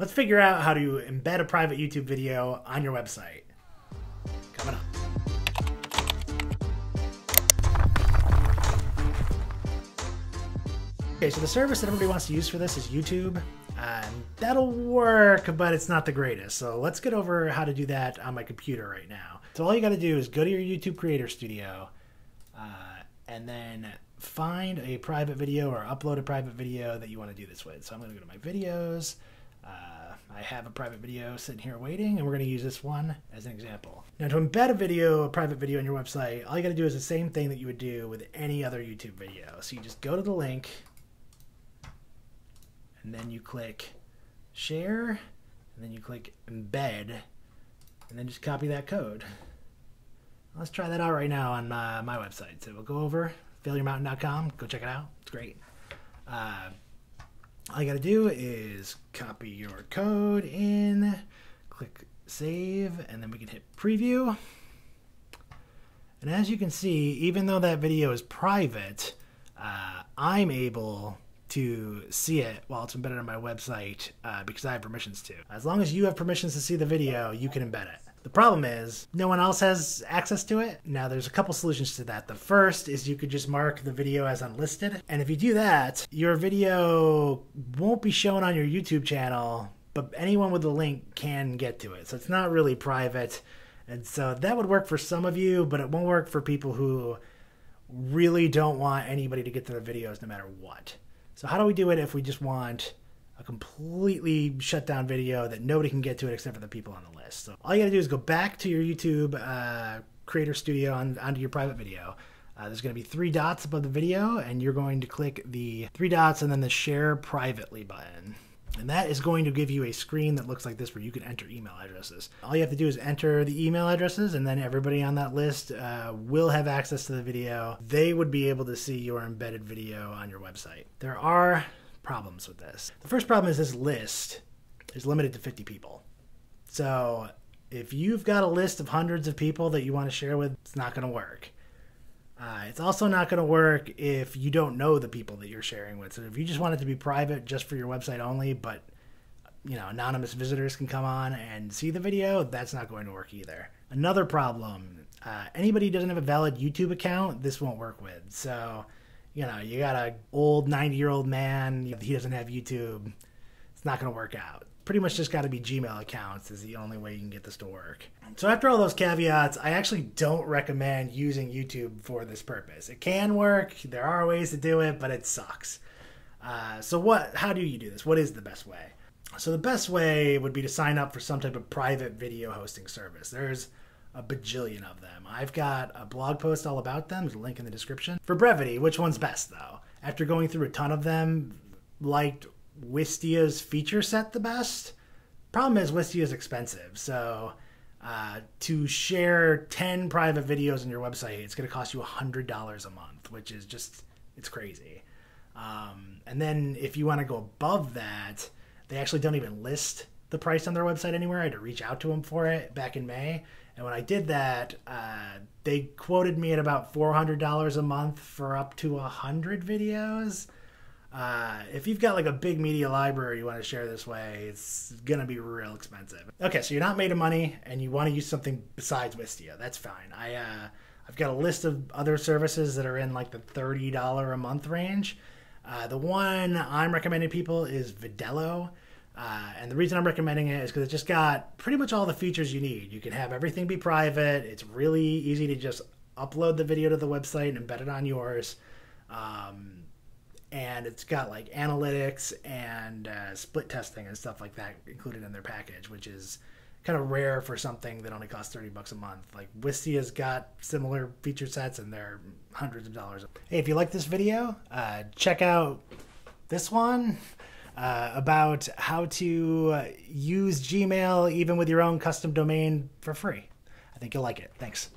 let's figure out how to embed a private YouTube video on your website. Coming up. Okay, so the service that everybody wants to use for this is YouTube. And that'll work, but it's not the greatest. So let's get over how to do that on my computer right now. So all you got to do is go to your YouTube Creator Studio uh, and then find a private video or upload a private video that you want to do this with. So I'm to go to my videos. Uh, I have a private video sitting here waiting, and we're going to use this one as an example. Now, to embed a video, a private video on your website, all you got to do is the same thing that you would do with any other YouTube video. So you just go to the link, and then you click share, and then you click embed, and then just copy that code. Let's try that out right now on my, my website. So we'll go over failuremountain.com, go check it out. It's great. Uh, all you got to do is copy your code in, click save, and then we can hit preview. And as you can see, even though that video is private, uh, I'm able to see it while it's embedded on my website uh, because I have permissions to. As long as you have permissions to see the video, you can embed it. The problem is no one else has access to it. Now there's a couple solutions to that. The first is you could just mark the video as unlisted. And if you do that, your video won't be shown on your YouTube channel, but anyone with the link can get to it. So it's not really private. And so that would work for some of you, but it won't work for people who really don't want anybody to get to their videos no matter what. So how do we do it if we just want a completely shut down video that nobody can get to it except for the people on the list? So all you gotta do is go back to your YouTube uh, Creator Studio on, onto your private video. Uh, there's going to be three dots above the video, and you're going to click the three dots and then the Share Privately button. And that is going to give you a screen that looks like this where you can enter email addresses. All you have to do is enter the email addresses, and then everybody on that list uh, will have access to the video. They would be able to see your embedded video on your website. There are problems with this. The first problem is this list is limited to 50 people. So if you've got a list of hundreds of people that you want to share with, it's not going to work. Uh, it's also not going to work if you don't know the people that you're sharing with. So if you just want it to be private, just for your website only, but you know anonymous visitors can come on and see the video, that's not going to work either. Another problem: uh, anybody who doesn't have a valid YouTube account, this won't work with. So you know you got a old 90 year old man, he doesn't have YouTube, it's not going to work out pretty much just got to be Gmail accounts is the only way you can get this to work. So after all those caveats, I actually don't recommend using YouTube for this purpose. It can work. There are ways to do it, but it sucks. Uh, so what? How do you do this? What is the best way? So the best way would be to sign up for some type of private video hosting service. There's a bajillion of them. I've got a blog post all about them. There's a link in the description. For brevity, which one's best though? After going through a ton of them, liked Wistia's feature set the best. Problem is, Wistia is expensive. So uh, to share 10 private videos on your website, it's going to cost you $100 a month, which is just, it's crazy. Um, and then if you want to go above that, they actually don't even list the price on their website anywhere. I had to reach out to them for it back in May. And when I did that, uh, they quoted me at about $400 a month for up to 100 videos. Uh, if you've got like a big media library you want to share this way, it's gonna be real expensive. Okay, so you're not made of money and you want to use something besides Wistia. That's fine. I uh, I've got a list of other services that are in like the thirty dollar a month range. Uh, the one I'm recommending people is Vidello. Uh, and the reason I'm recommending it is because it just got pretty much all the features you need. You can have everything be private. It's really easy to just upload the video to the website and embed it on yours. Um, and it's got like analytics and uh, split testing and stuff like that included in their package, which is kind of rare for something that only costs 30 bucks a month. Like Wistia's got similar feature sets and they're hundreds of dollars. Hey, if you like this video, uh, check out this one uh, about how to use Gmail even with your own custom domain for free. I think you'll like it. Thanks.